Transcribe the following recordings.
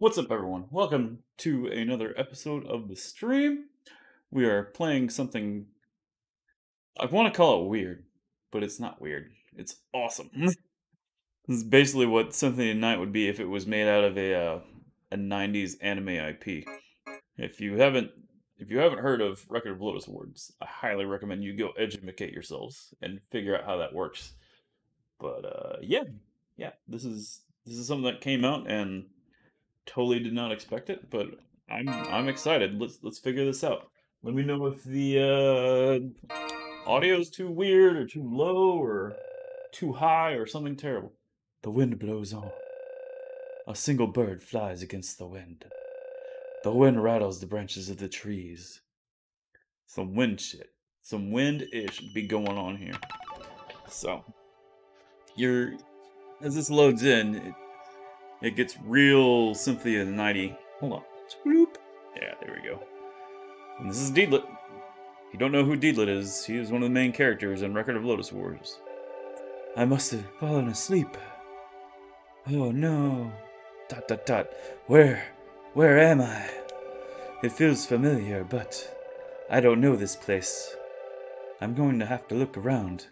What's up, everyone? Welcome to another episode of the stream. We are playing something. I want to call it weird, but it's not weird. It's awesome. this is basically what Symphony of Night would be if it was made out of a uh, a '90s anime IP. If you haven't if you haven't heard of Record of Lodoss Wars, I highly recommend you go educate yourselves and figure out how that works. But uh, yeah, yeah, this is this is something that came out and totally did not expect it, but I'm I'm excited. Let's let's figure this out. Let me know if the uh, audio is too weird or too low or too high or something terrible. The wind blows on. A single bird flies against the wind. The wind rattles the branches of the trees. Some wind shit. Some wind ish be going on here. So, you're as this loads in, it, it gets real Cynthia the Nighty. Hold on. Swoop. Yeah, there we go. And this is Deedlit. If you don't know who Deedlit is, he is one of the main characters in Record of Lodoss Wars. I must have fallen asleep. Oh no. Dot dot dot. Where? Where am I? It feels familiar, but I don't know this place. I'm going to have to look around.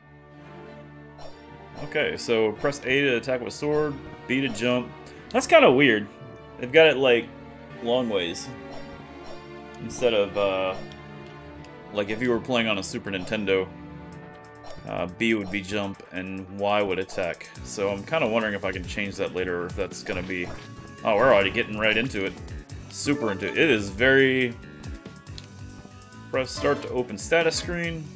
Okay, so press A to attack with sword, B to jump. That's kind of weird. They've got it like long ways instead of uh, like if you were playing on a Super Nintendo. Uh, B would be jump and Y would attack. So I'm kind of wondering if I can change that later or if that's going to be... Oh, we're already getting right into it. Super into it. It is very... Press start to open status screen.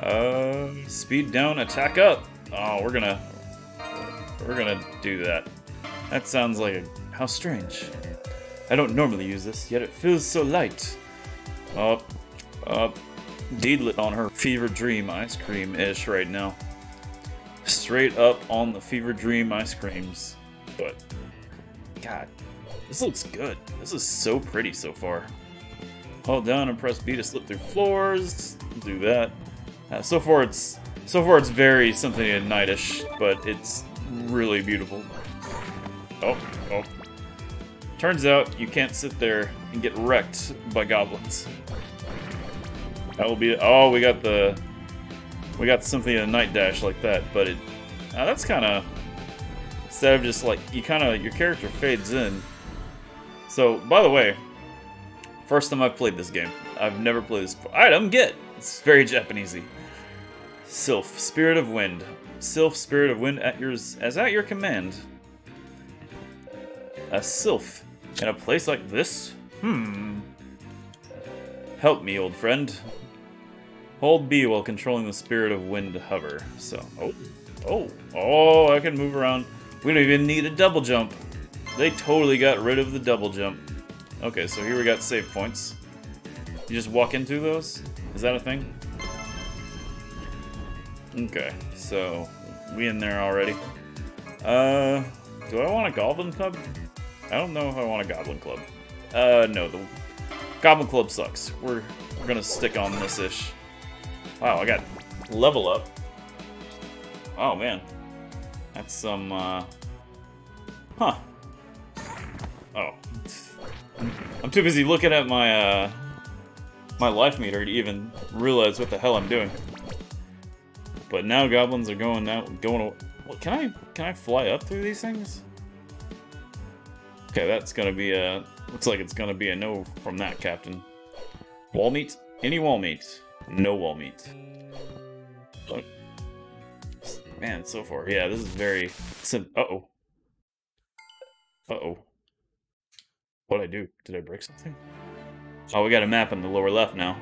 Uh, speed down, attack up. Oh, we're gonna, we're gonna do that. That sounds like a, how strange. I don't normally use this, yet it feels so light. Up, up. Deedlit on her fever dream ice cream-ish right now. Straight up on the fever dream ice creams. But, God, this looks good. This is so pretty so far. Hold down and press B to slip through floors. Do that. Uh, so far, it's so far it's very Symphony of Nightish, but it's really beautiful. Oh, oh. Turns out you can't sit there and get wrecked by goblins. That will be. Oh, we got the. We got something of the Night dash like that, but it. Uh, that's kind of. Instead of just like you kind of your character fades in. So, by the way, first time I've played this game. I've never played this. Item get. It's very Japanesey. Sylph, Spirit of Wind. Sylph, Spirit of Wind at yours as at your command. A Sylph in a place like this? Hmm. Help me, old friend. Hold B while controlling the Spirit of Wind to hover. So, oh, oh, oh, I can move around. We don't even need a double jump. They totally got rid of the double jump. Okay, so here we got save points. You just walk into those? Is that a thing? Okay, so we in there already. Uh, do I want a Goblin Club? I don't know if I want a Goblin Club. Uh, no, the Goblin Club sucks. We're we're gonna stick on this ish. Wow, I got level up. Oh man, that's some. Uh, huh. Oh, I'm too busy looking at my uh my life meter to even realize what the hell I'm doing. But now goblins are going out, going. What can I? Can I fly up through these things? Okay, that's gonna be a. Looks like it's gonna be a no from that captain. Wall meat? Any wall meat? No wall meat. Man, so far, yeah, this is very. Sim uh oh. Uh oh. What'd I do? Did I break something? Oh, we got a map in the lower left now.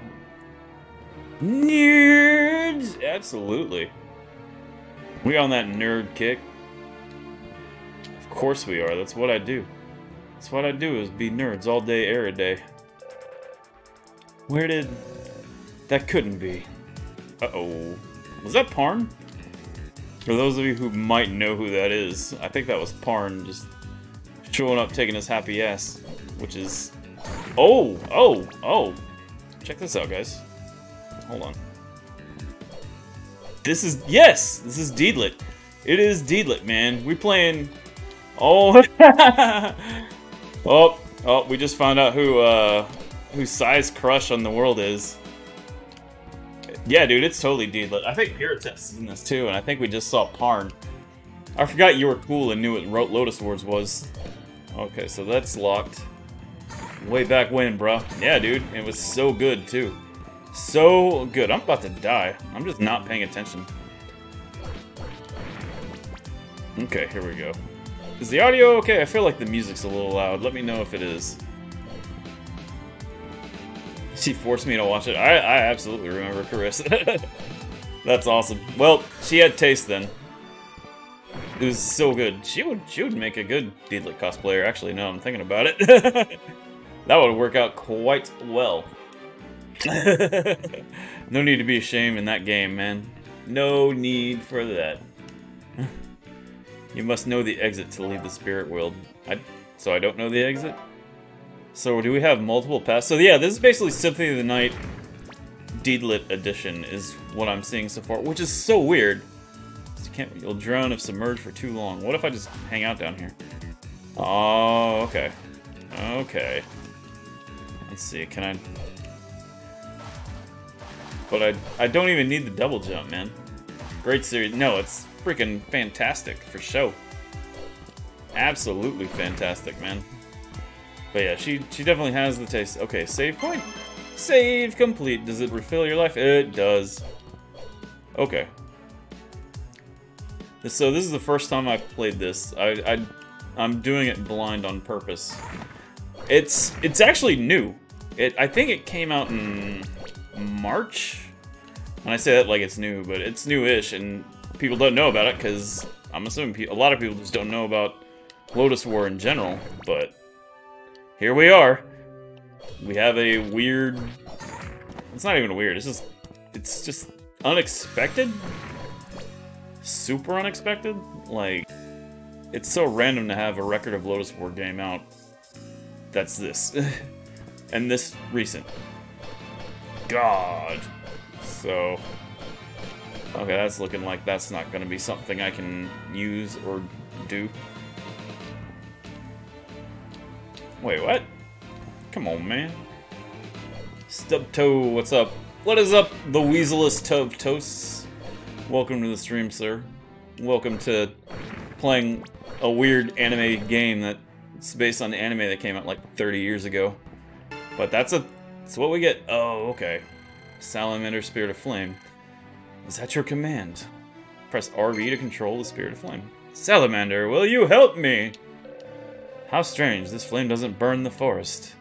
Nerds! Absolutely. We on that nerd kick. Of course we are. That's what I do. That's what I do is be nerds all day, every day. Where did... That couldn't be. Uh-oh. Was that Parn? For those of you who might know who that is, I think that was Parn just showing up taking his happy ass, which is... Oh! Oh! Oh! Check this out, guys. Hold on. This is yes, this is Deedlit. It is Deedlit, man. We playing Oh, oh, oh! We just found out who uh, who size crush on the world is. Yeah, dude, it's totally Deedlit. I think Pirotess is in this too, and I think we just saw Parn. I forgot you were cool and knew what Lodoss Wars was. Okay, so that's locked. Way back when, bro. Yeah, dude, it was so good too. So good. I'm about to die. I'm just not paying attention. Okay, here we go. Is the audio okay? I feel like the music's a little loud. Let me know if it is. She forced me to watch it. I, I absolutely remember Carissa. That's awesome. Well, she had taste then. It was so good. She would she would make a good Deedlit cosplayer, actually, now I'm thinking about it. that would work out quite well. no need to be ashamed in that game, man. No need for that. you must know the exit to leave the spirit world. I, so I don't know the exit? So do we have multiple paths? So yeah, this is basically Symphony of the Night Deedlit edition is what I'm seeing so far, which is so weird. You can't, you'll drown if submerged for too long. What if I just hang out down here? Oh, okay. Okay. Let's see, can I... But I, I don't even need the double jump, man. Great series. No, it's freaking fantastic, for show. Absolutely fantastic, man. But yeah, she she definitely has the taste. Okay, save point. Save complete. Does it refill your life? It does. Okay. So this is the first time I've played this. I, I I'm doing it blind on purpose. It's it's actually new. It I think it came out in March. When I say that like it's new, but it's new-ish, and people don't know about it because I'm assuming a lot of people just don't know about Lodoss War in general. But here we are. We have a weird... It's not even weird, it's just... It's just unexpected? Super unexpected? Like, it's so random to have a record of Lodoss War game out. That's this. and this recent. God. So... Okay, that's looking like that's not going to be something I can use or do. Wait, what? Come on, man. Stubtoe, what's up? What is up, the Weaselist Tove Toasts? Welcome to the stream, sir. Welcome to playing a weird anime game that's based on the anime that came out like 30 years ago. But that's a that's what we get. Oh, okay. Salamander Spirit of Flame. Is that your command? Press RB to control the Spirit of Flame. Salamander, will you help me? How strange, this flame doesn't burn the forest.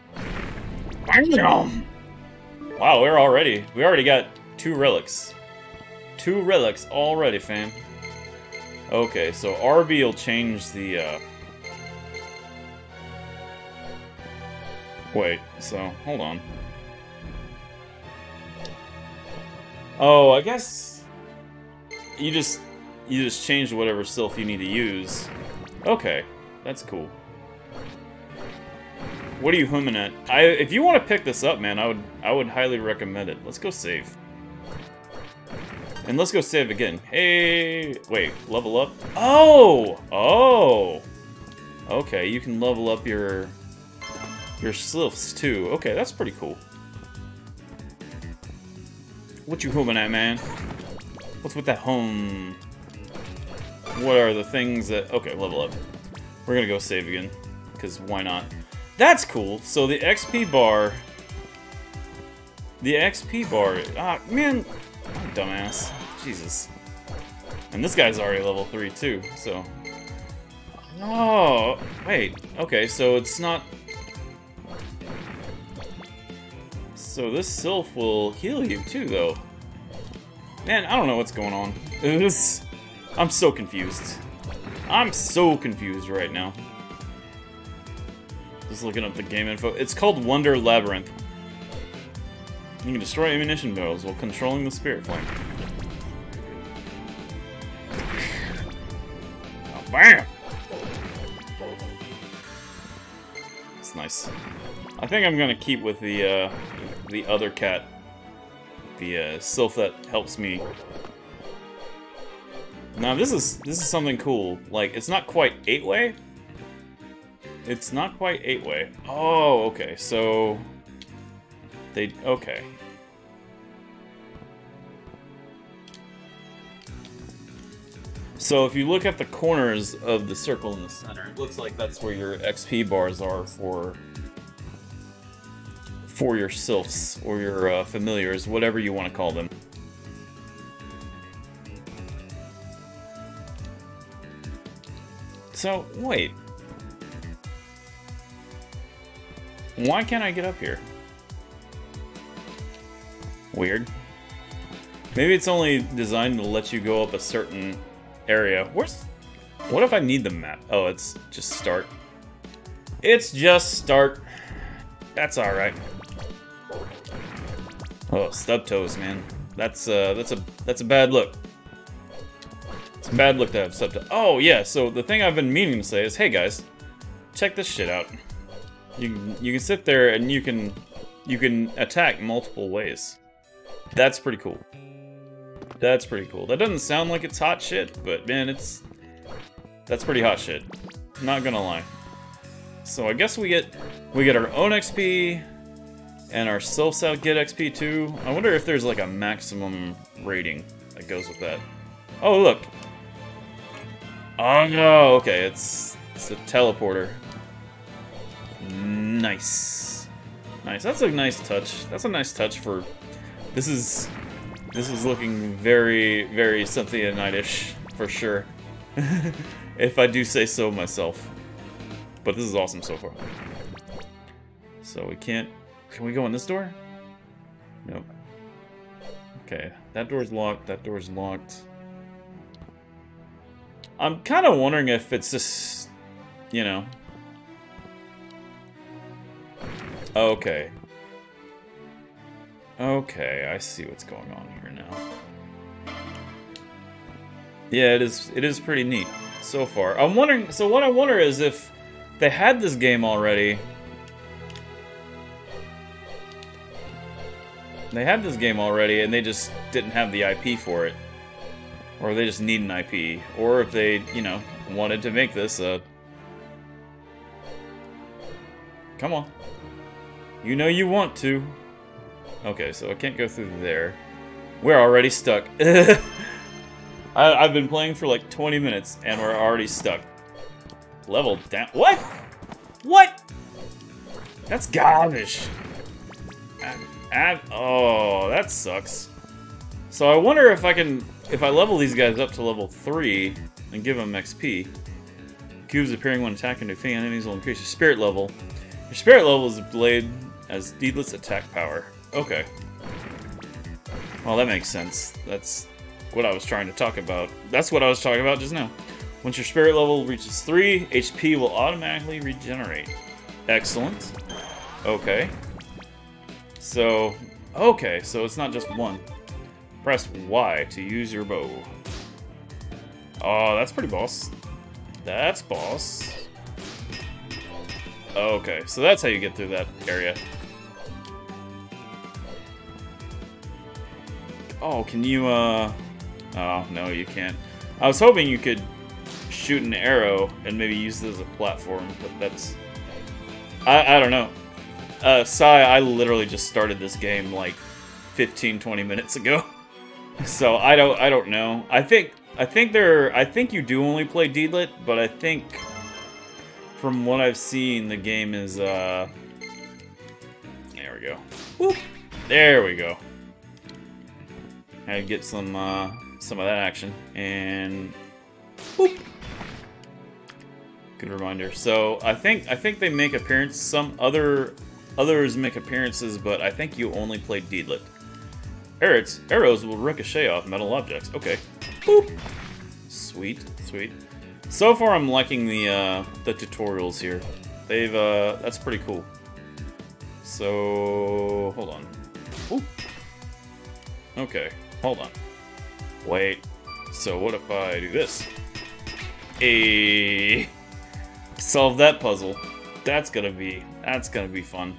Wow, we're already, we already got two relics. Two relics already, fam. Okay, so RB will change the, uh... Wait, so, hold on. Oh, I guess... You just... You just change whatever sylph you need to use. Okay, that's cool. What are you humming at? I, if you want to pick this up, man, I would I would highly recommend it. Let's go save. And let's go save again. Hey, wait, level up? Oh, oh. Okay, you can level up your your sylphs too. Okay, that's pretty cool. What you humming at, man? What's with that home? What are the things that... Okay, level up. We're gonna go save again, because why not? That's cool. So the XP bar... The XP bar... Ah, man... dumbass. Jesus. And this guy's already level 3, too, so... Oh, wait. Okay, so it's not... So this Sylph will heal you, too, though. Man, I don't know what's going on. This... I'm so confused. I'm so confused right now. Just looking up the game info. It's called Wonder Labyrinth. You can destroy ammunition barrels while controlling the spirit flame. Oh, bam! It's nice. I think I'm gonna keep with the uh, the other cat, the uh, sylph that helps me. Now this is this is something cool. Like it's not quite eight way, it's not quite eight-way. Oh, okay, so... They... okay. So if you look at the corners of the circle in the center, it looks like that's where your XP bars are for for your sylphs or your uh, familiars, whatever you want to call them. So, wait. Why can't I get up here? Weird. Maybe it's only designed to let you go up a certain area. Where's... What if I need the map? Oh, it's just start. It's just start. That's alright. Oh, stub toes, man. That's uh, that's a that's a bad look. It's a bad look to have stub toes. Oh yeah. So the thing I've been meaning to say is, hey guys, check this shit out. You you can sit there and you can you can attack multiple ways. That's pretty cool. That's pretty cool. That doesn't sound like it's hot shit, but man, it's that's pretty hot shit. Not gonna lie. So I guess we get we get our own XP. And our out get XP too. I wonder if there's like a maximum rating that goes with that. Oh, look. Oh, no. Okay, it's, it's a teleporter. Nice. Nice. That's a nice touch. That's a nice touch for... This is... This is looking very, very Cynthia Knightish, for sure. if I do say so myself. But this is awesome so far. So we can't can we go in this door? Nope. Okay, that door's locked, that door's locked. I'm kind of wondering if it's just, you know... Okay. Okay, I see what's going on here now. Yeah, it is it is pretty neat so far. I'm wondering so what I wonder is if they had this game already They had this game already, and they just didn't have the IP for it. Or they just need an IP. Or if they, you know, wanted to make this a... Come on. You know you want to. Okay, so I can't go through there. We're already stuck. I, I've been playing for like 20 minutes, and we're already stuck. Level down. What? What? That's garbage. Oh, that sucks. So I wonder if I can, if I level these guys up to level 3 and give them XP, cubes appearing when attacking defeating enemies will increase your spirit level. Your spirit level is delayed as Deedlit's attack power. Okay. Well, that makes sense. That's what I was trying to talk about. That's what I was talking about just now. Once your spirit level reaches 3, HP will automatically regenerate. Excellent. Okay. So, okay, so it's not just one. Press Y to use your bow. Oh, that's pretty boss. That's boss. Okay, so that's how you get through that area. Oh, can you, uh... Oh, no, you can't. I was hoping you could shoot an arrow and maybe use it as a platform, but that's... I, I don't know. Uh, Sai, I literally just started this game like 15, 20 minutes ago. so I don't, I don't know. I think, I think there, I think you do only play Deedlit, but I think from what I've seen, the game is, uh, there we go. Whoop. There we go. I get some, uh, some of that action, and boop. Good reminder. So I think I think they make appearance. Some other Others make appearances, but I think you only play Deedlit. Arrows, arrows will ricochet off metal objects. Okay. Boop. Sweet, sweet. So far, I'm liking the uh, the tutorials here. They've uh, that's pretty cool. So hold on. Ooh. Okay, hold on. Wait. So what if I do this? A solve that puzzle. That's gonna be that's gonna be fun.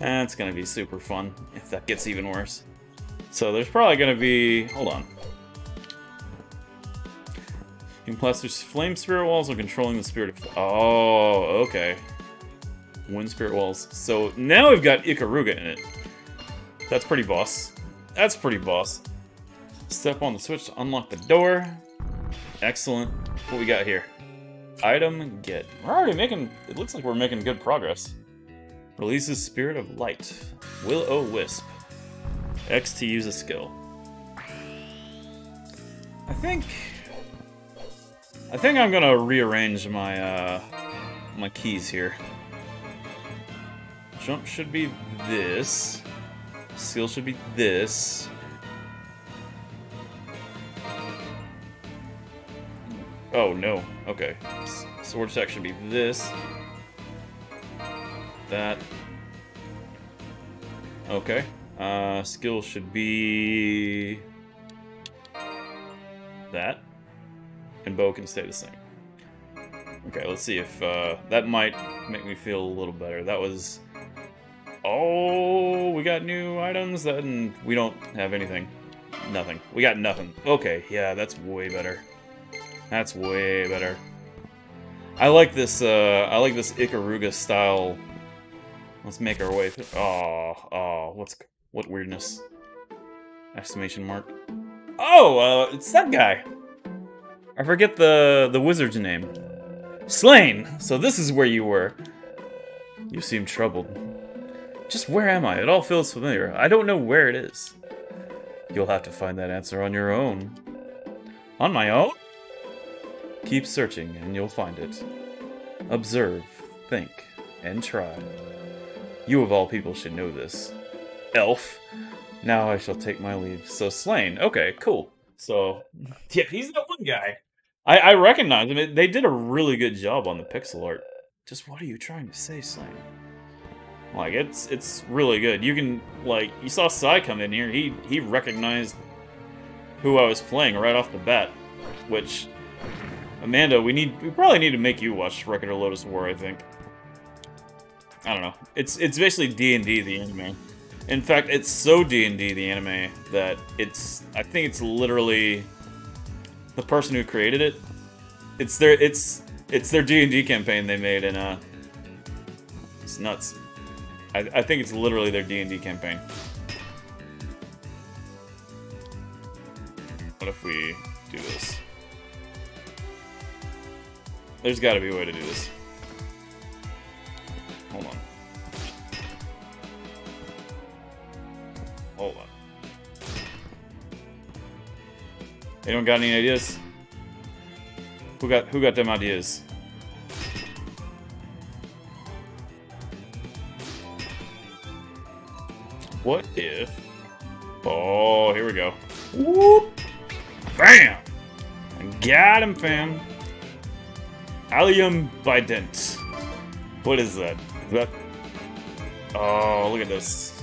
That's gonna be super fun, if that gets even worse. So there's probably gonna be... hold on. You can plaster flame spirit walls or controlling the spirit of... Oh, okay. Wind spirit walls. So now we've got Ikaruga in it. That's pretty boss. That's pretty boss. Step on the switch to unlock the door. Excellent. What we got here? Item get. We're already making... It looks like we're making good progress. Releases Spirit of Light. Will-O-Wisp. X to use a skill. I think... I think I'm gonna rearrange my, uh, my keys here. Jump should be this. Skill should be this. Oh, no. Okay. Sword attack should be this. That. Okay. Uh, skill should be... That. And bow can stay the same. Okay, let's see if, uh, that might make me feel a little better. That was... Oh, we got new items, then we don't have anything. Nothing. We got nothing. Okay, yeah, that's way better. That's way better. I like this, uh, I like this Ikaruga style. Let's make our way through. Oh, oh, what's, what weirdness? Exclamation mark. Oh, uh, it's that guy. I forget the, the wizard's name. Slayn! So this is where you were. You seem troubled. Just where am I? It all feels familiar. I don't know where it is. You'll have to find that answer on your own. On my own? Keep searching and you'll find it. Observe, think, and try. You of all people should know this. Elf. Now I shall take my leave. So Slayn. Okay, cool. So, yeah, he's the one guy. I, I recognize him. They did a really good job on the pixel art. Just what are you trying to say, Slayn? Like, it's it's really good. You can, like, you saw Sai come in here. He, he recognized who I was playing right off the bat, which Amanda, we need we probably need to make you watch Record of Lodoss War, I think. I don't know. It's it's basically D&D the anime. In fact, it's so D&D the anime that it's I think it's literally the person who created it. It's their it's it's their D&D campaign they made and uh it's nuts. I, I think it's literally their D&D campaign. What if we do this? There's got to be a way to do this. Anyone got any ideas? Who got who got them ideas? What if? Oh, here we go. Whoop! Bam! I got him, fam. Allium Bident. What is that? Is that... Oh, look at this.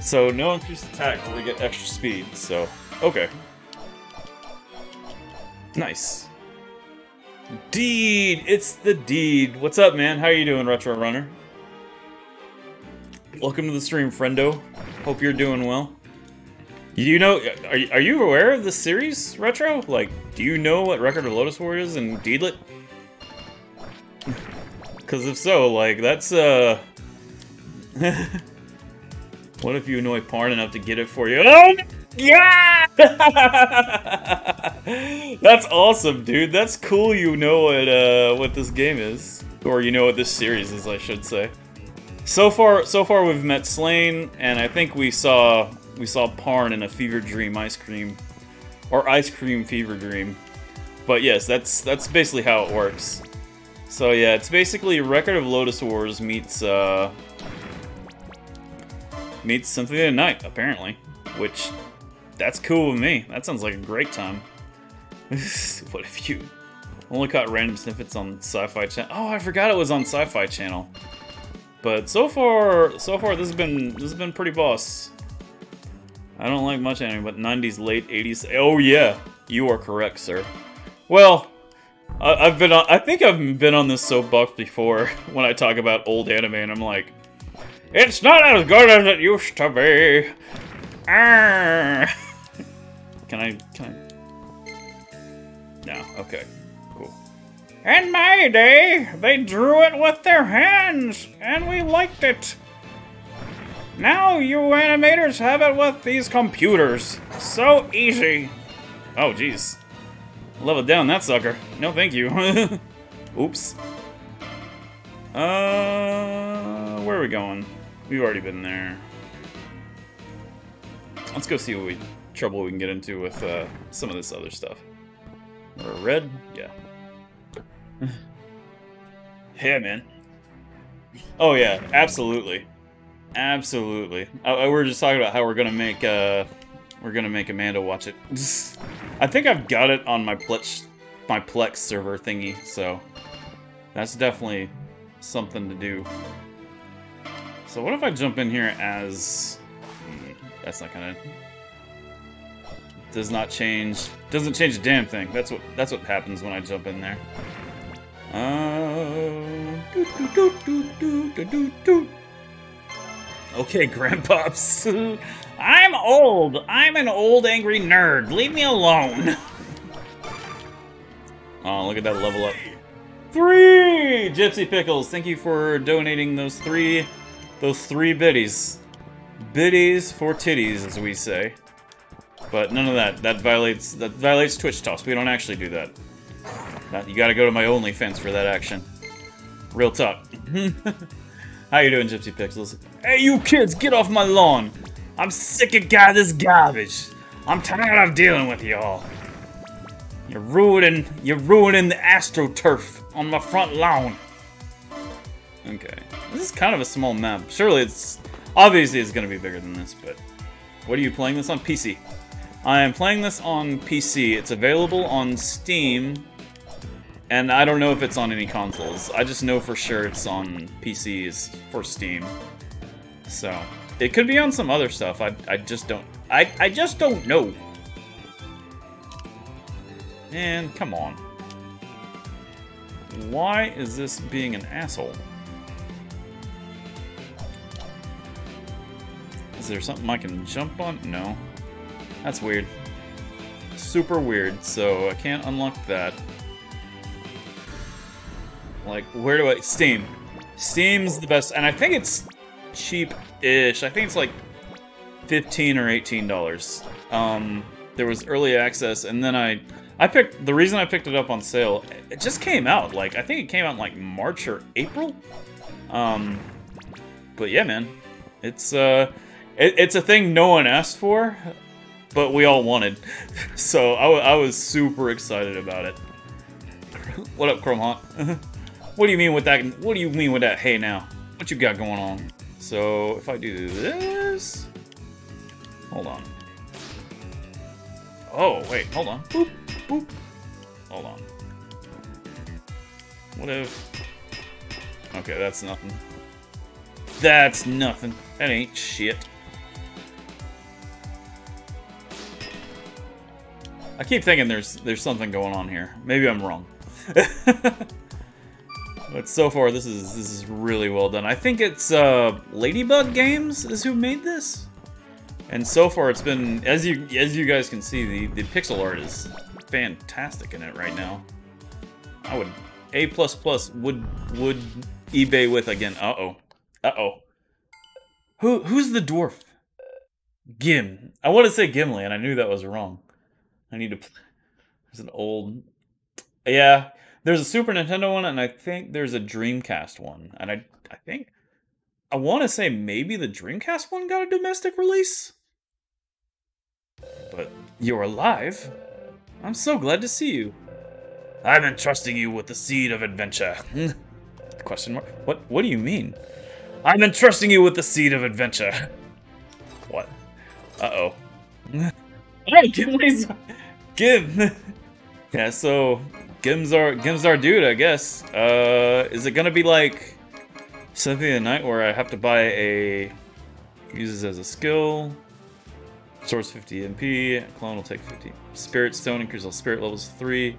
So, no increased attack, but we get extra speed, so... Okay. Nice. Deed! It's the Deed! What's up, man? How are you doing, Retro Runner? Welcome to the stream, friendo. Hope you're doing well. You know, are, are you aware of this series, Retro? Like, do you know what Record of Lodoss War is and Deedlit? Because if so, like, that's, uh... what if you annoy Parn enough to get it for you? Oh, yeah! that's awesome, dude. That's cool you know what, uh, what this game is. Or you know what this series is, I should say. So far, so far we've met Slayn, and I think we saw we saw Parn in a Fever Dream ice cream, or ice cream Fever Dream. But yes, that's that's basically how it works. So yeah, it's basically Record of Lodoss Wars meets, uh... Meets Symphony of the Night, apparently. Which, that's cool with me. That sounds like a great time. what if you only caught random snippets on Sci-Fi Channel? Oh, I forgot it was on Sci-Fi Channel. But so far, so far this has been this has been pretty boss. I don't like much anime, but 90s, late 80s. Oh yeah, you are correct, sir. Well, I, have been on. I think I've been on this soapbox before when I talk about old anime, and I'm like, it's not as good as it used to be. Arr. Can I? Can I? No, okay. Cool. In my day, they drew it with their hands, and we liked it. Now you animators have it with these computers. So easy. Oh, jeez. Level down that sucker. No, thank you. Oops. Uh, where are we going? We've already been there. Let's go see what we, trouble we can get into with uh, some of this other stuff. Or red? Yeah. yeah, man. Oh yeah, absolutely, absolutely. Uh, we are just talking about how we're gonna make uh, we're gonna make Amanda watch it. I think I've got it on my Plex my Plex server thingy, so that's definitely something to do. So what if I jump in here as... Hmm, that's not gonna... Does not change... Doesn't change a damn thing. That's what that's what happens when I jump in there. Uh... Okay, grandpops. I'm old. I'm an old angry nerd. Leave me alone. oh, look at that level up. Three! Gypsy Pickles, thank you for donating those three, those three biddies. Biddies for titties, as we say. But none of that. That violates that violates Twitch toss. We don't actually do that. that you gotta go to my OnlyFans for that action. Real talk. How you doing, Gypsy Pixels? Hey, you kids, get off my lawn! I'm sick of God this garbage. I'm tired of dealing with y'all. You're ruining, you're ruining the AstroTurf on my front lawn. Okay. This is kind of a small map. Surely it's... Obviously it's to be bigger than this, but... What are you playing this on? PC. I am playing this on PC. It's available on Steam. And I don't know if it's on any consoles. I just know for sure it's on PCs for Steam. So, it could be on some other stuff. I, I just don't... I, I just don't know. And come on. Why is this being an asshole? Is there something I can jump on? No. That's weird. Super weird, so I can't unlock that. Like, where do I... Steam. Steam's the best, and I think it's cheap-ish. I think it's like 15 or $18. Um, there was early access, and then I I picked the reason I picked it up on sale. It just came out like I think it came out in like March or April. Um, but yeah, man, it's uh, it, it's a thing no one asked for, but we all wanted. So I, I was super excited about it. what up, Chrome Hawk? what do you mean with that? What do you mean with that? Hey, now, what you got going on? So if I do this, hold on. Oh wait, hold on. Boop. Boop. Hold on. What if... Okay, that's nothing. That's nothing. That ain't shit. I keep thinking there's there's something going on here. Maybe I'm wrong. but so far, this is this is really well done. I think it's uh, Ladybug Games is who made this, and so far it's been as you as you guys can see the the pixel art is fantastic in it right now. I would A plus plus would would eBay with again. Uh oh. Uh oh. Who who's the dwarf? Gim. I want to say Gimli, and I knew that was wrong. I need to. There's an old. Yeah, there's a Super Nintendo one, and I think there's a Dreamcast one, and I I think I want to say maybe the Dreamcast one got a domestic release. But you're alive. I'm so glad to see you. I'm entrusting you with the seed of adventure. Question mark? What What do you mean? I'm entrusting you with the seed of adventure. What? Uh-oh. oh, Gimli's... Gim! yeah, so... Gim's our, Gim's our dude, I guess. Uh, is it gonna be like... Symphony of the Night where I have to buy a... Uses as a skill... Source 50 MP, clone will take 50. Spirit Stone increases all spirit levels 3.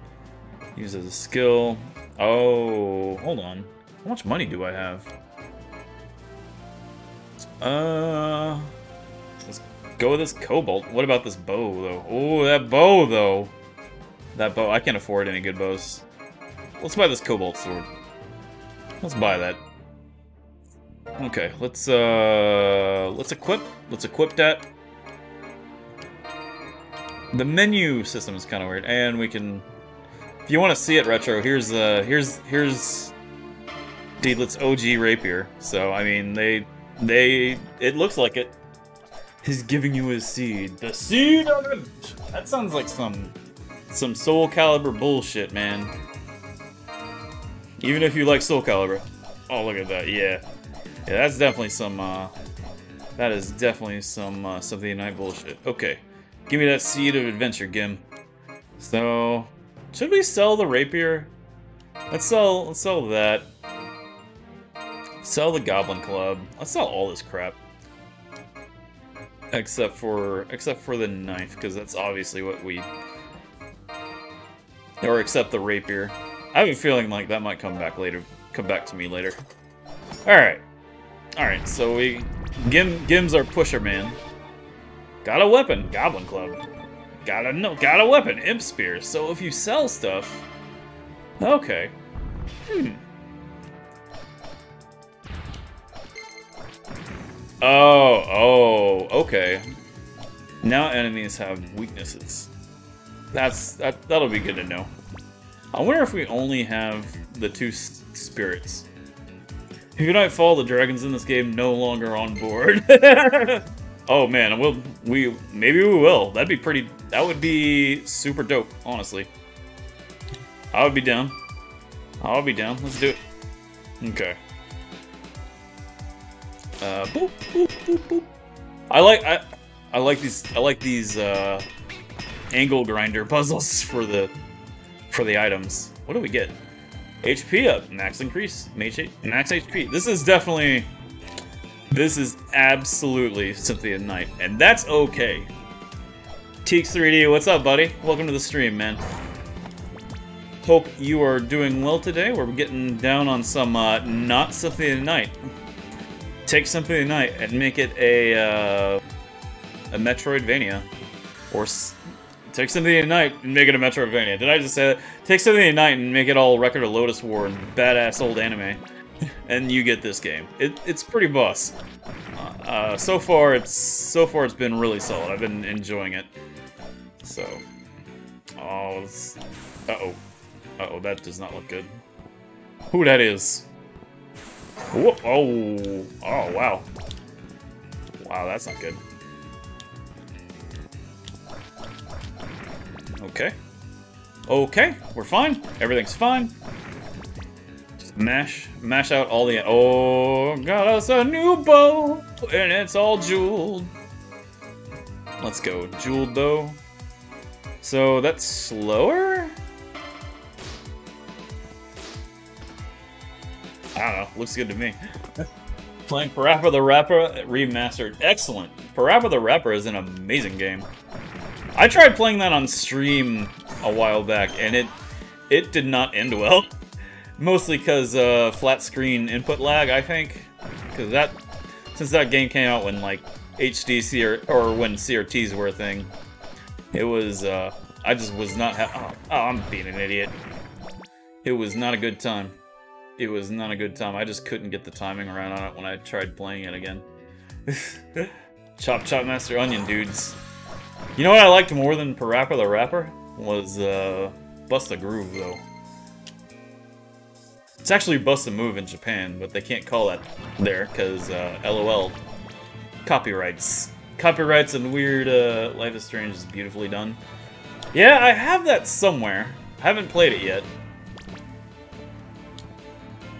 Use as a skill. Oh, hold on. How much money do I have? Uh, go with this cobalt. What about this bow, though? Oh, that bow, though. that bow. I can't afford any good bows. Let's buy this cobalt sword. Let's buy that. Okay, let's uh let's equip. Let's equip that. The menu system is kind of weird, and we can. If you want to see it retro, here's uh here's here's Deedlit's OG rapier. So I mean, they they it looks like it. He's giving you his seed. The seed of it. That sounds like some some Soul Calibur bullshit, man. Even if you like Soul Calibur. Oh, look at that. Yeah. Yeah, that's definitely some, uh... That is definitely some, uh, Symphony Night bullshit. Okay. Give me that seed of adventure, Gim. So... Should we sell the rapier? Let's sell, let's sell that. Sell the Goblin Club. Let's sell all this crap. Except for, except for the knife, because that's obviously what we... Or except the rapier. I have a feeling like that might come back later, come back to me later. Alright. Alright, so we... Gim, Gim's our pusher man. Got a weapon, Goblin Club. Got a, no, got a weapon, Imp Spear. So if you sell stuff... Okay. Hmm. Oh, oh, okay. Now enemies have weaknesses. That's that. That'll be good to know. I wonder if we only have the two spirits. If you don't follow the dragons in this game, no longer on board. oh man, we'll we maybe we will. That'd be pretty. That would be super dope, honestly. I would be down. I'll be down. Let's do it. Okay. Uh, boop, boop, boop, boop. I like I I like these I like these uh, angle grinder puzzles for the for the items. What do we get? HP up, max increase, max HP. This is definitely this is absolutely Cynthia Knight, and that's okay. Teeks3D, what's up, buddy? Welcome to the stream, man. Hope you are doing well today. We're getting down on some uh, not Cynthia of Night take Symphony of Night and make it a uh, a Metroidvania, or take Symphony of Night and make it a Metroidvania. Did I just say that? Take Symphony of Night and make it all Record of Lodoss War and badass old anime, and you get this game. It, it's pretty boss. Uh, uh, so far, it's so far it's been really solid. I've been enjoying it. So, oh, uh oh, uh oh, that does not look good. Who that is? Oh, oh, oh, wow. Wow, that's not good. Okay. Okay, we're fine. Everything's fine. Just mash, mash out all the... Oh, got us a new bow, and it's all jeweled. Let's go. Jeweled though. So that's slower? I don't know. Looks good to me. Playing Parappa the Rapper Remastered. Excellent. Parappa the Rapper is an amazing game. I tried playing that on stream a while back, and it it did not end well. Mostly because uh, flat screen input lag, I think. Because that, since that game came out when like HD or, or when CRTs were a thing, it was, uh, I just was not, oh, oh, I'm being an idiot. It was not a good time it was not a good time. I just couldn't get the timing around on it when I tried playing it again. chop Chop Master Onion dudes. You know what I liked more than Parappa the Rapper? Was uh, Bust a Groove, though. It's actually Bust a Move in Japan, but they can't call that there, because uh, LOL. Copyrights. Copyrights and weird uh, Life is Strange is beautifully done. Yeah, I have that somewhere. I haven't played it yet.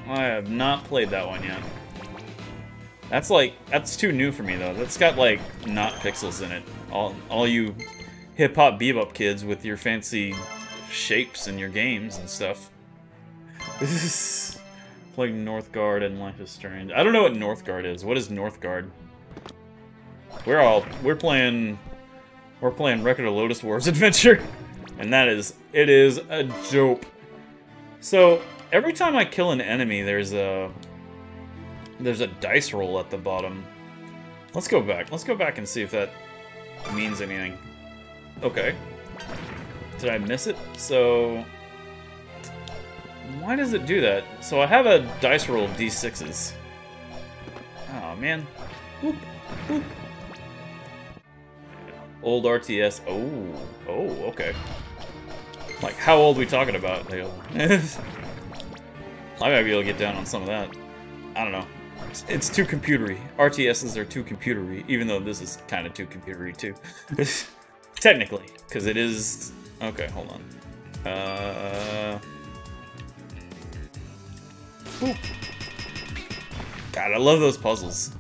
I have not played that one yet. That's like, that's too new for me though. That's got like, not pixels in it. All, all you hip-hop bebop kids with your fancy shapes and your games and stuff. This is playing Northgard and Life is Strange. I don't know what Northgard is. What is Northgard? We're all, we're playing, we're playing Record of Lodoss Wars Adventure. And that is, it is a dope. So, every time I kill an enemy, there's a there's a dice roll at the bottom. Let's go back. Let's go back and see if that means anything. Okay. Did I miss it? So... Why does it do that? So I have a dice roll of d6s. Oh, man. Old RTS. Oh, oh, okay. Like, how old we talking about? I might be able to get down on some of that. I don't know. It's, it's too computery. RTSs are too computery, even though this is kind of too computery too. Technically, because it is... Okay, hold on. Uh... God, I love those puzzles.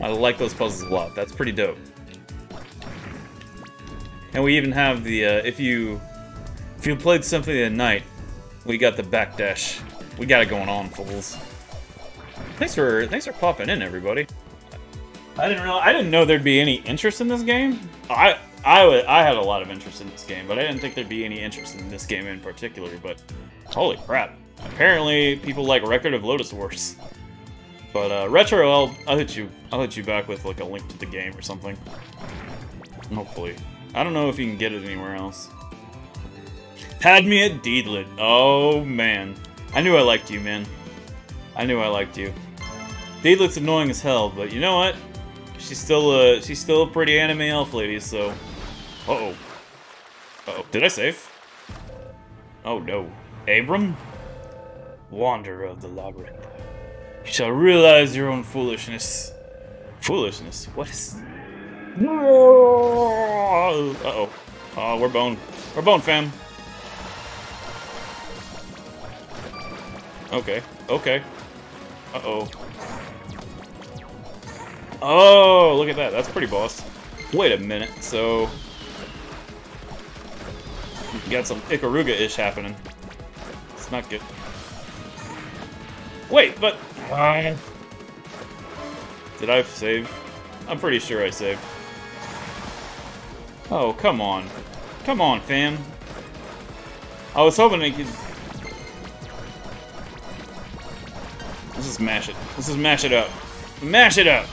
I like those puzzles a lot. That's pretty dope. And we even have the, uh, if you, if you played Symphony of the Night, we got the backdash. We got it going on, fools. Thanks for, thanks for popping in, everybody. I didn't realize, I didn't know there'd be any interest in this game. I, I, I had a lot of interest in this game, but I didn't think there'd be any interest in this game in particular, but holy crap. Apparently, people like Record of Lodoss Wars. But uh, retro, I'll I'll hit you I'll hit you back with like a link to the game or something. Hopefully, I don't know if you can get it anywhere else. Had me at Deedlit. Oh man, I knew I liked you, man. I knew I liked you. Deedlit's annoying as hell, but you know what? She's still a she's still a pretty anime elf lady. So, uh oh, uh oh, did I save? Oh no, Abram, wanderer of the labyrinth. You shall realize your own foolishness. Foolishness? What is... Uh-oh. Oh, we're bone. We're bone, fam. Okay. Okay. Uh-oh. Oh, look at that. That's pretty boss. Wait a minute. So... Got some Ikaruga-ish happening. It's not good. Wait, but did I save? I'm pretty sure I saved. Oh, come on. Come on, fam. I was hoping I could... mash it. Let's just mash it up. Mash it up!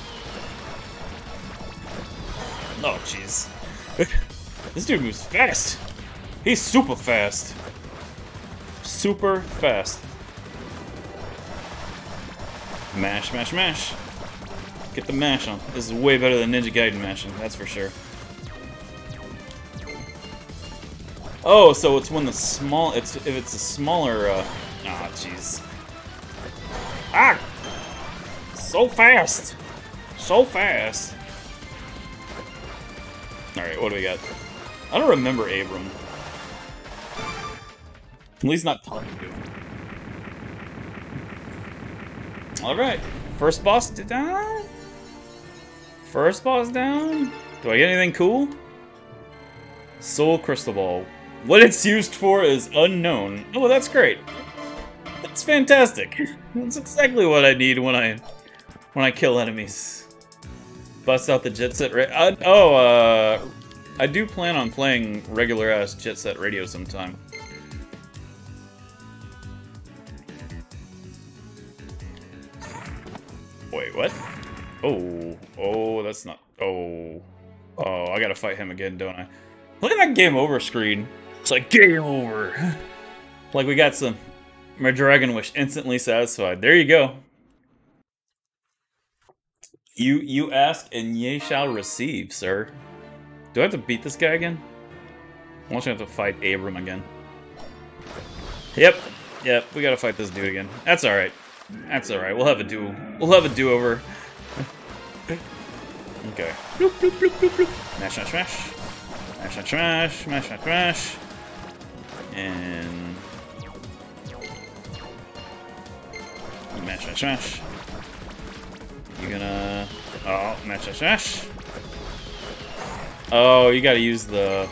Oh, jeez. this dude moves fast. He's super fast. Super fast. Mash, mash, mash. Get the mash on. This is way better than Ninja Gaiden mashing, that's for sure. Oh, so it's when the small, it's if it's a smaller, uh, ah, oh, jeez. Ah! So fast! So fast! Alright, what do we got? I don't remember Abram. At least not talking to him. Alright. First boss down? First boss down? Do I get anything cool? Soul Crystal Ball. What it's used for is unknown. Oh, that's great. That's fantastic. That's exactly what I need when I when I kill enemies. Bust out the Jet Set ra uh, Oh, uh, I do plan on playing regular-ass Jet Set Radio sometime. Wait, what? Oh, oh, that's not, oh. Oh, I gotta fight him again, don't I? Look at that game over screen. It's like, game over. like we got some, my Dragon Wish instantly satisfied. There you go. You, you ask and ye shall receive, sir. Do I have to beat this guy again? I want you to have to fight Abram again. Yep, yep, we gotta fight this dude again. That's alright. That's alright, we'll have a do we'll have a do-over. okay. Bloop, bloop, bloop, bloop, bloop. Mash, mash, mash. Mash, mash, mash, mash, mash, mash. And mash, mash, mash. You gonna oh mash, mash, mash. Oh, you gotta use the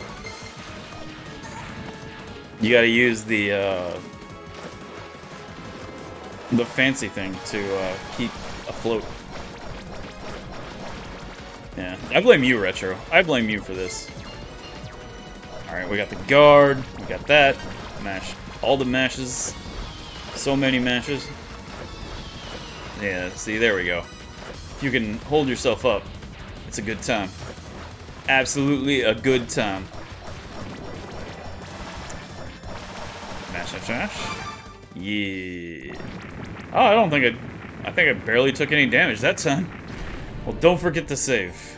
you gotta use the uh the fancy thing to uh, keep afloat. Yeah, I blame you, Retro. I blame you for this. Alright, we got the guard, we got that, mash. All the mashes. So many mashes. Yeah, see, there we go. If you can hold yourself up, it's a good time. Absolutely a good time. dash, dash. Yeah. Oh, I don't think I... I think I barely took any damage that time. Well, don't forget to save.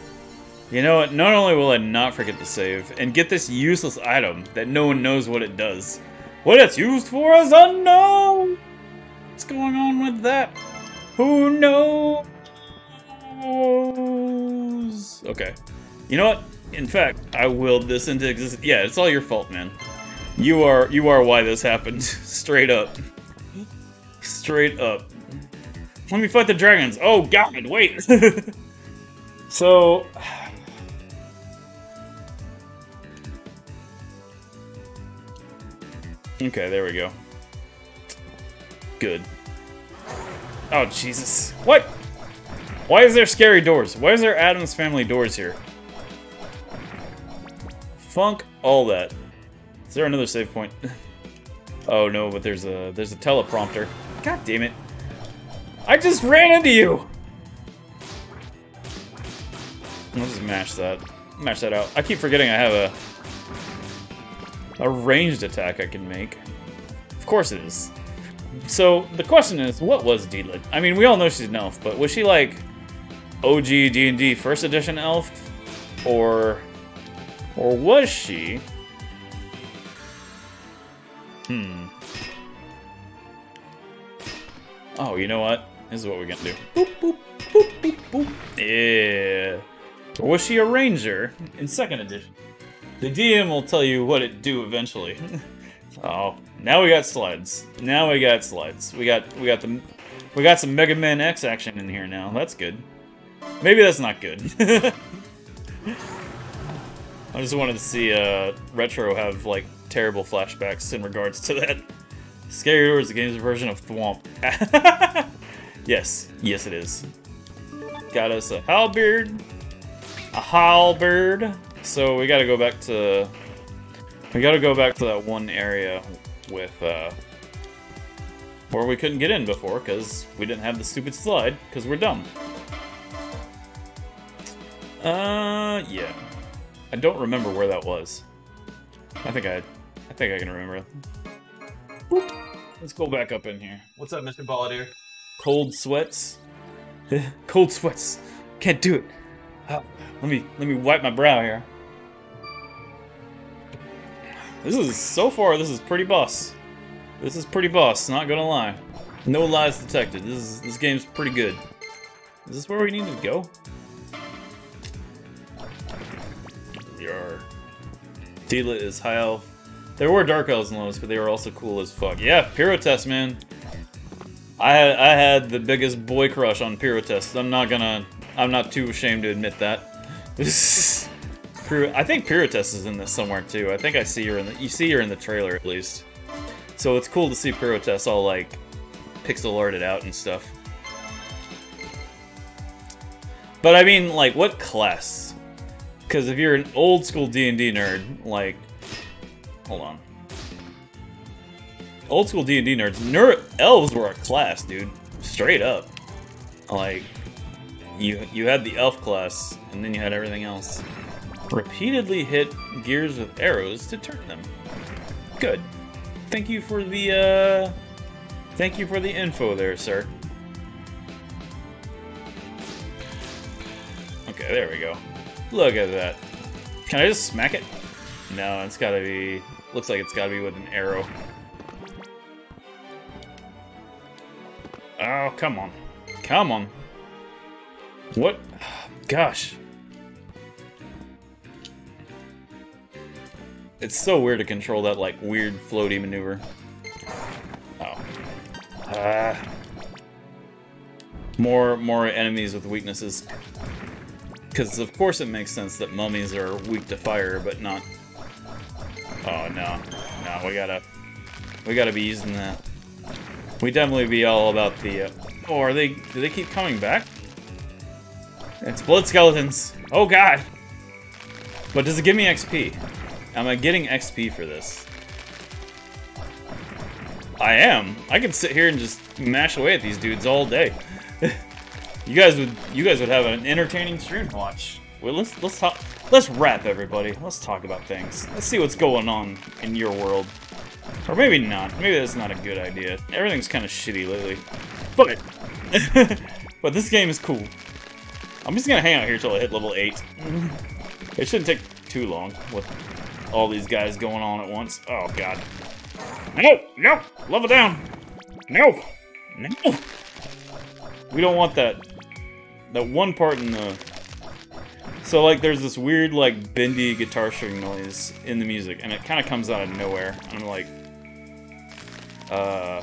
You know what? Not only will I not forget to save, and get this useless item that no one knows what it does. What it's used for is unknown! What's going on with that? Who knows? Okay. You know what? In fact, I willed this into existence. Yeah, it's all your fault, man. You are you are why this happened. Straight up. Straight up. Let me fight the dragons. Oh god, wait. so Okay, there we go. Good. Oh, Jesus. What? Why is there scary doors? Why is there Addams Family doors here? Funk all that. Is there another save point? oh no, but there's a there's a teleprompter. God damn it. I just ran into you! I'll just mash that. Mash that out. I keep forgetting I have a a ranged attack I can make. Of course it is. So, the question is, what was Deedlit? I mean, we all know she's an elf, but was she like OG D&D first edition elf? Or... Or was she... Hmm. Oh, you know what? This is what we're gonna do. Boop, boop, boop, boop, boop. Yeah. Or was she a ranger in second edition? The DM will tell you what it do eventually. oh, now we got slides. Now we got slides. We got we got the we got some Mega Man X action in here now. That's good. Maybe that's not good. I just wanted to see uh, Retro have like terrible flashbacks in regards to that. Scary Doors, the game's version of Thwomp. yes, yes it is. Got us a halberd, a halberd, so we gotta go back to... We gotta go back to that one area with, uh... Where we couldn't get in before, because we didn't have the stupid slide, because we're dumb. Uh, yeah. I don't remember where that was. I think I... I think I can remember. Boop. Let's go back up in here. What's up, Mr. Balladeer? Cold sweats? Cold sweats. Can't do it. Uh, let me let me wipe my brow here. This is so far. This is pretty boss. This is pretty boss. Not gonna lie. No lies detected. This is this game's pretty good. Is this where we need to go? Your Deedlit is high elf. There were dark elves in Lodoss, but they were also cool as fuck. Yeah, Pirotess, man. I had I had the biggest boy crush on Pirotess. I'm not gonna. I'm not too ashamed to admit that. I think Pirotess is in this somewhere too. I think I see her in the you see her in the trailer at least. So it's cool to see Pirotess all like pixel arted out and stuff. But I mean, like, what class? Because if you're an old school D&D nerd, like, hold on. Old school D&D nerds, ner elves were a class, dude. Straight up. Like, you you had the elf class, and then you had everything else. Repeatedly hit gears with arrows to turn them. Good. Thank you for the, uh... Thank you for the info there, sir. Okay, there we go. Look at that. Can I just smack it? No, it's gotta be... Looks like it's gotta be with an arrow. Oh, come on. Come on. What? Gosh. It's so weird to control that, like, weird floaty maneuver. Oh. Uh, more, more enemies with weaknesses. Because, of course, it makes sense that mummies are weak to fire, but not... Oh, no. No, we gotta... We gotta be using that. We definitely be all about the... Uh... Oh, are they... Do they keep coming back? It's blood skeletons. Oh, God! But does it give me XP? Am I getting XP for this? I am. I could sit here and just mash away at these dudes all day. you guys would you guys would have an entertaining stream to watch. Well, let's let's talk. Let's wrap everybody. Let's talk about things. Let's see what's going on in your world. Or maybe not. Maybe that's not a good idea. Everything's kind of shitty lately. But, but this game is cool. I'm just gonna hang out here till I hit level 8. it shouldn't take too long with all these guys going on at once. Oh, God. No! No! Level down! No! No! We don't want that. That one part in the... So, like, there's this weird, like, bendy guitar string noise in the music, and it kind of comes out of nowhere. I'm like... Uh...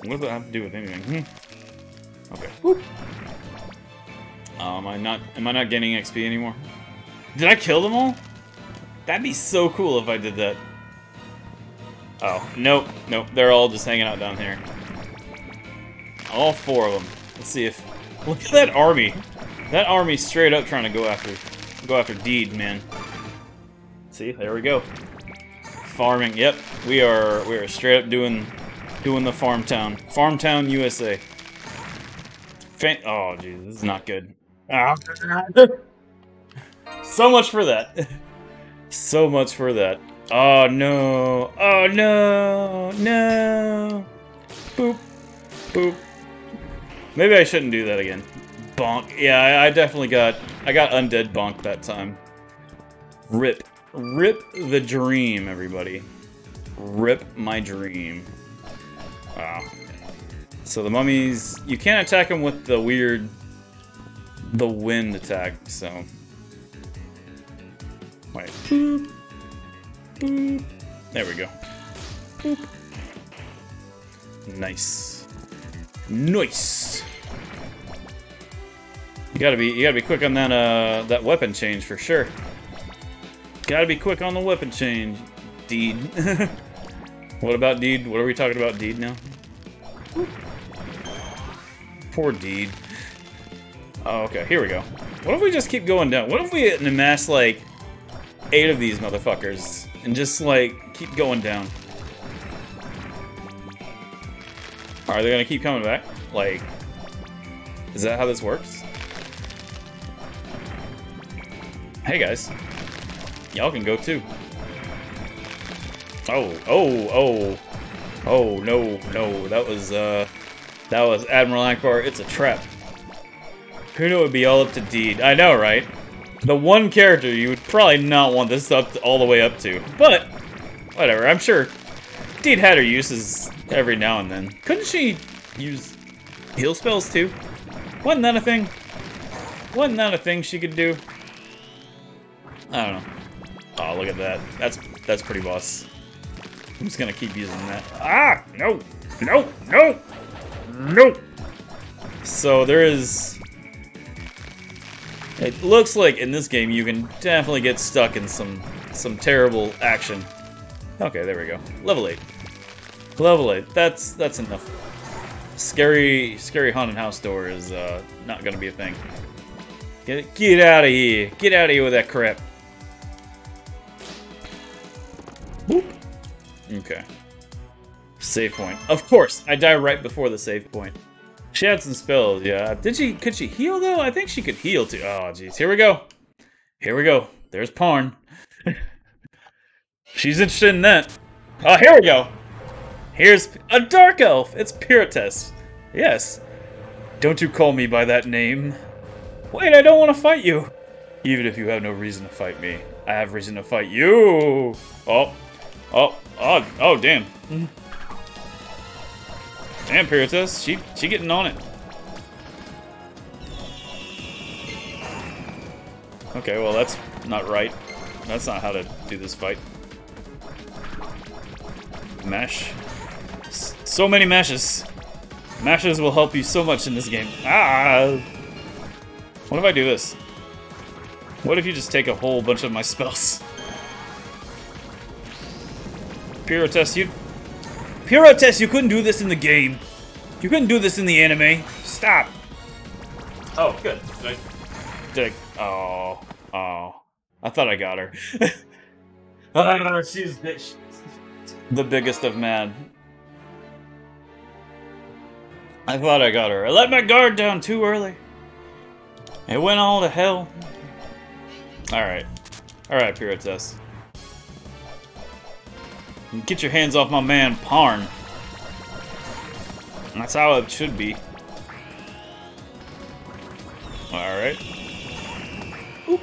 What does that have to do with anything? Hmm. Okay. Whoop. Am I not... Am I not getting XP anymore? Did I kill them all? That'd be so cool if I did that. Oh, nope, nope. They're all just hanging out down here. All four of them. Let's see if... Look at that army. That army straight up trying to go after... Go after Deed, man. See, there we go. Farming, yep. We are we are straight up doing doing the farm town. Farm town USA. Fan oh jeez, this is not good. Ah. so much for that. so much for that. Oh no. Oh no. No. Boop. Boop. Maybe I shouldn't do that again. Bonk. Yeah, I, definitely got... I got undead bonk that time. Rip. Rip the dream, everybody. Rip my dream. Wow. So the mummies... You can't attack them with the weird... The wind attack, so... Wait. Boop. Boop. There we go. Boop. Nice. Nice. You gotta be you gotta be quick on that uh that weapon change for sure. Gotta be quick on the weapon change, Deed. what about Deed? What are we talking about Deed now? Poor Deed. Oh, okay, here we go. What if we just keep going down? What if we amass like eight of these motherfuckers and just like keep going down? Are they gonna keep coming back? Like, is that how this works? Hey guys, y'all can go too. Oh, oh, oh, oh, no, no, that was, uh, that was Admiral Ackbar, it's a trap. It would be all up to Deed? I know, right? The one character you would probably not want this up all the way up to, but, whatever, I'm sure Deed had her uses every now and then. Couldn't she use heal spells too? Wasn't that a thing? Wasn't that a thing she could do? I don't know. Oh, look at that. That's that's pretty boss. I'm just gonna keep using that. Ah! No! No! No! No! So there is... It looks like in this game you can definitely get stuck in some some terrible action. Okay, there we go. Level 8. Level 8. That's that's enough. Scary scary haunted house door is uh, not gonna be a thing. Get get out of here. Get out of here with that crap. Boop. Okay. Save point. Of course, I die right before the save point. She had some spells, yeah. Did she, could she heal though? I think she could heal too. Oh, jeez. Here we go. Here we go. There's Parn. She's interested in that. Oh, here we go. Here's a dark elf. It's Pirotess. Yes. Don't you call me by that name. Wait, I don't want to fight you. Even if you have no reason to fight me, I have reason to fight you. Oh, oh, oh, oh, damn. Damn, Pirotess, she she getting on it. Okay, well that's not right. That's not how to do this fight. Mash. S so many mashes. Mashes will help you so much in this game. Ah! What if I do this? What if you just take a whole bunch of my spells? Pirotess, you... Pirotess, you couldn't do this in the game. You couldn't do this in the anime. Stop. Oh, good. Did I... Did I... Oh. Oh. I thought I got her. she's bitch. The biggest of mad. I thought I got her. I let my guard down too early. It went all to hell. Alright. Alright, Pirotess. Get your hands off my man, Parn. That's how it should be. Alright. Oop.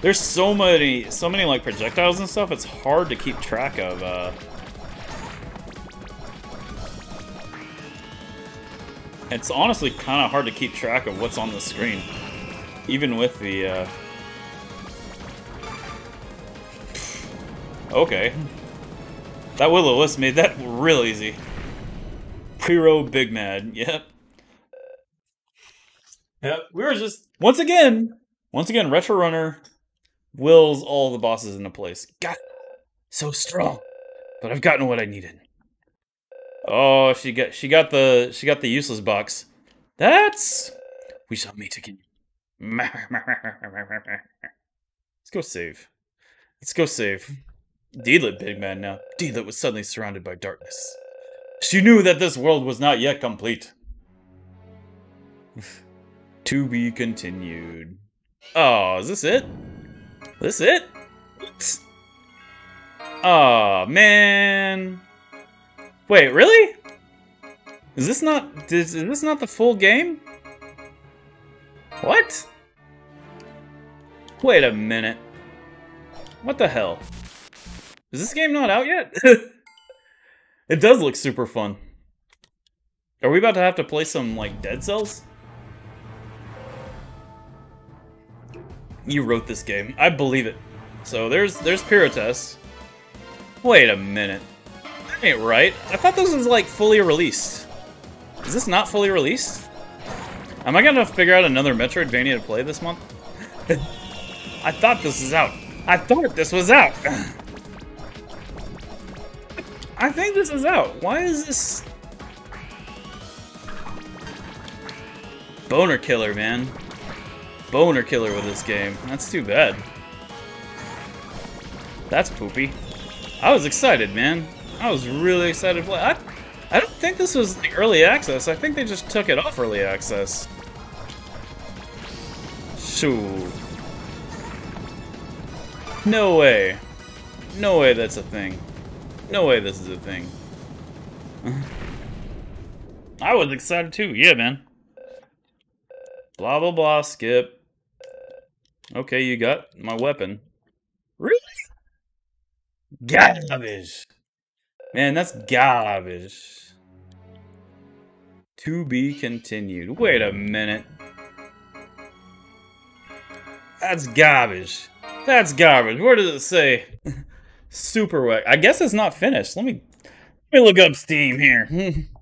There's so many, so many like projectiles and stuff, it's hard to keep track of. Uh... It's honestly kind of hard to keep track of what's on the screen. Even with the, uh... Okay. That Will-O-Wisp made that real easy. Pyro Big Mad, yep. Yep, we were just, once again, once again, Retro Runner wills all the bosses into place. Got so strong, but I've gotten what I needed. Oh, she got she got the she got the useless box. That's we shall meet again. Let's go save. Let's go save. Deedlit, big man now. Deedlit was suddenly surrounded by darkness. She knew that this world was not yet complete. to be continued. Oh, is this it? This it? Oh, man. Wait, really? Is this not is, is this not the full game? What? Wait a minute. What the hell? Is this game not out yet? it does look super fun. Are we about to have to play some, like, Dead Cells? You wrote this game. I believe it. So there's there's Pirotess. Wait a minute. That ain't right. I thought this was like fully released. Is this not fully released? Am I gonna figure out another Metroidvania to play this month? I thought this was out. I thought this was out. I think this is out. Why is this... Boner killer, man boner killer with this game. That's too bad. That's poopy. I was excited, man. I was really excited. I, I don't think this was early access. I think they just took it off early access. Shoo. No way. No way that's a thing. No way this is a thing. I was excited too. Yeah, man. Blah, blah, blah. Skip. Okay, you got my weapon. Really? Garbage. Man, that's garbage. To be continued. Wait a minute. That's garbage. That's garbage. Where does it say? Super wet. I guess it's not finished. Let me let me look up Steam here.